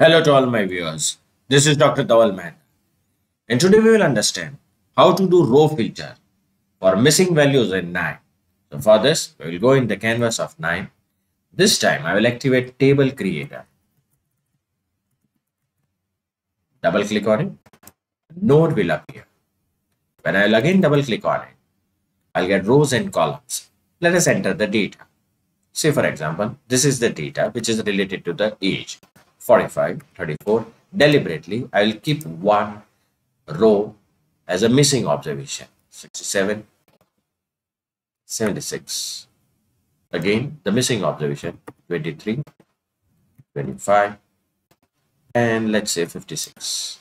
Hello to all my viewers. This is Dr. Dhaval. And today we will understand how to do row filter for missing values in KNIME. So for this, we will go in the canvas of KNIME. This time I will activate table creator. Double click on it. Node will appear. When I will again double click on it, I'll get rows and columns. Let us enter the data. Say for example, this is the data which is related to the age 45, 34. Deliberately, I will keep one row as a missing observation 67, 76. Again, the missing observation 23, 25, and let's say 56.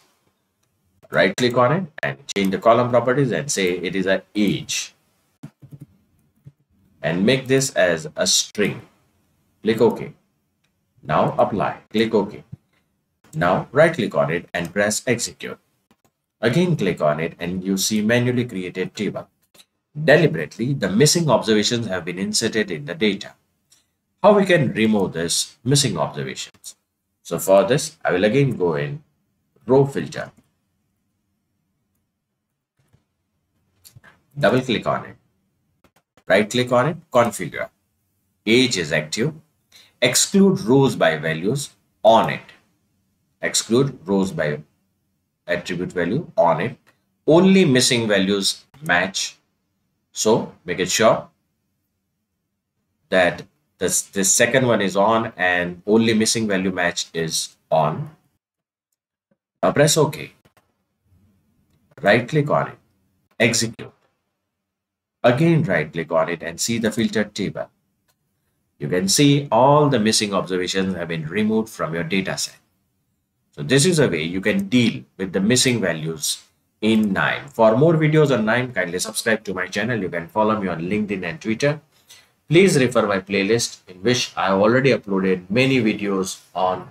Right click on it and change the column properties and say it is a age and make this as a string. Click OK. Now apply. Click OK. Now right click on it and press execute. Again click on it and you see manually created table. Deliberately, the missing observations have been inserted in the data. How we can remove this missing observations? So for this, I will again go in row filter. Double click on it right click on it, configure. Age is active. Exclude rows by values on it. Exclude rows by attribute value on it. Only missing values match. So make it sure that this, this second one is on and only missing value match is on. Now press OK. Right click on it. Execute. Again, right click on it and see the filtered table. You can see all the missing observations have been removed from your data set. So this is a way you can deal with the missing values in KNIME. For more videos on KNIME, kindly subscribe to my channel. You can follow me on LinkedIn and Twitter. Please refer my playlist in which I have already uploaded many videos on